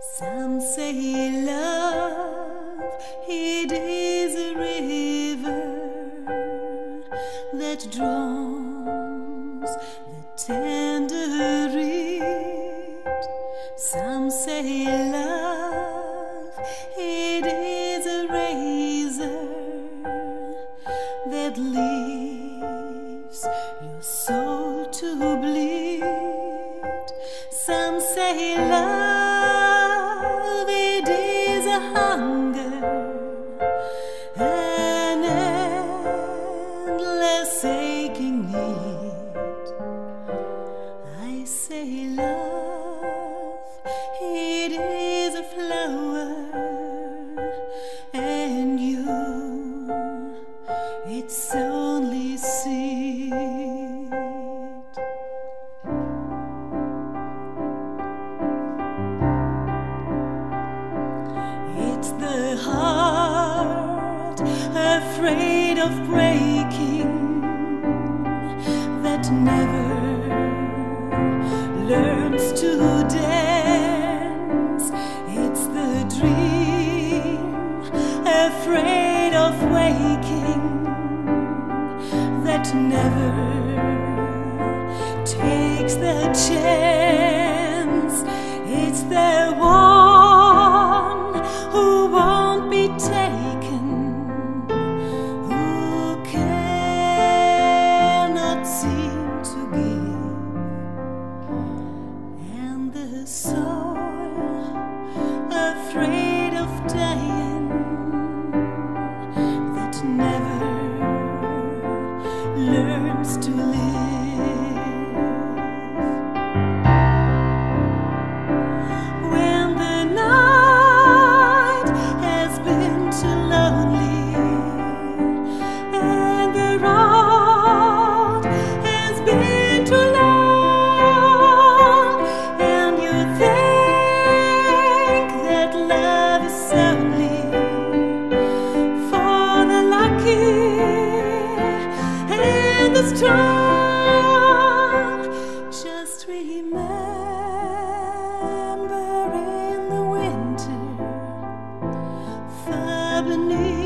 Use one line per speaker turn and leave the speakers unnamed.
say love, it is a river that drowns the tender reed. Some say love, it is a razor that leaves your soul to bleed. Some say love, only seed. It's the heart afraid of breaking that never learns to never takes the chance. Learns to Just remember in the winter, far beneath.